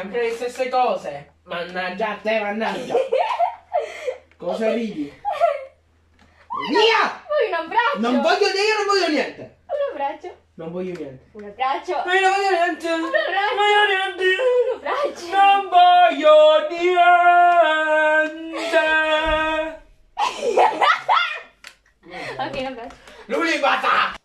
sempre le stesse cose. Mannaggia a te, mannaggia. Cosa ridi? Via! Vuoi un abbraccio. Non voglio dire, io non voglio niente. Un abbraccio. Non voglio niente. Un abbraccio. Ma io non voglio niente. Un abbraccio. voglio niente. Un abbraccio. Non voglio niente. Ok, un abbraccio. Lui bata!